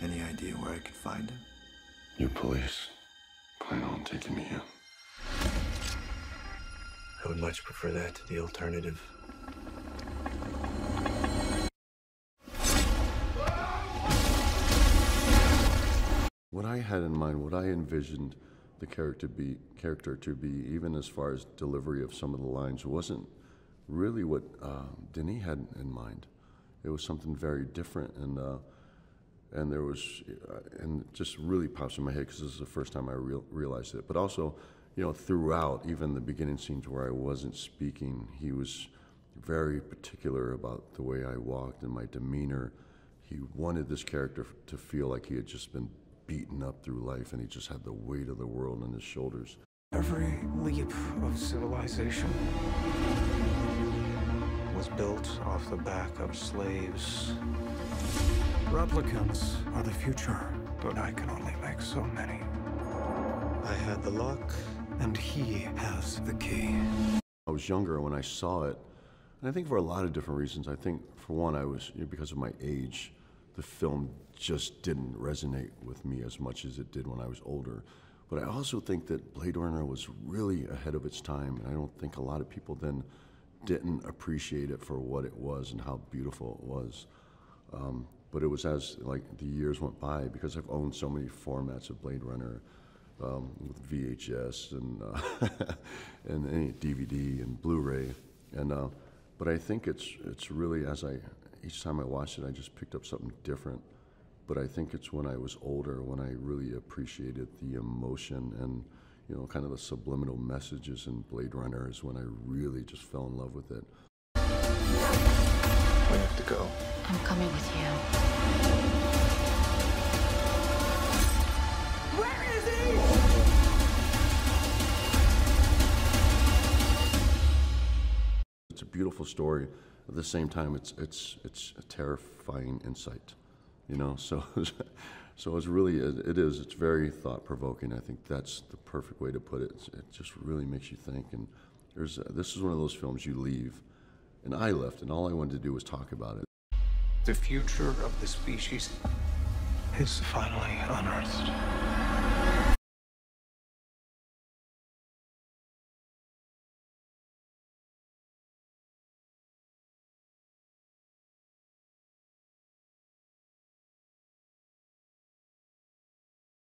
Any idea where I could find him? You police plan on taking me in? I would much prefer that to the alternative. What I had in mind, what I envisioned the character be character to be, even as far as delivery of some of the lines, wasn't really what uh, Denis had in mind. It was something very different, and uh, and there was, uh, and it just really pops in my head because this is the first time I real, realized it. But also, you know, throughout, even the beginning scenes where I wasn't speaking, he was very particular about the way I walked and my demeanor. He wanted this character to feel like he had just been beaten up through life and he just had the weight of the world on his shoulders. Every leap of civilization built off the back of slaves. Replicants are the future, but I can only make so many. I had the luck, and he has the key. I was younger when I saw it, and I think for a lot of different reasons. I think, for one, I was, you know, because of my age, the film just didn't resonate with me as much as it did when I was older. But I also think that Blade Runner was really ahead of its time, and I don't think a lot of people then didn't appreciate it for what it was and how beautiful it was. Um, but it was as like the years went by because I've owned so many formats of Blade Runner um, with VHS and uh, and, DVD and Blu-ray, and uh, but I think it's it's really as I each time I watched it, I just picked up something different. But I think it's when I was older when I really appreciated the emotion and you know kind of the subliminal messages in Blade Runner is when I really just fell in love with it. We have to go. I'm coming with you. Where is he? It's a beautiful story. At the same time, it's it's it's a terrifying insight, you know. So so it's really it is it's very thought provoking. I think that's the perfect way to put it. It just really makes you think. And there's this is one of those films you leave, and I left, and all I wanted to do was talk about it. The future of the species is finally unearthed.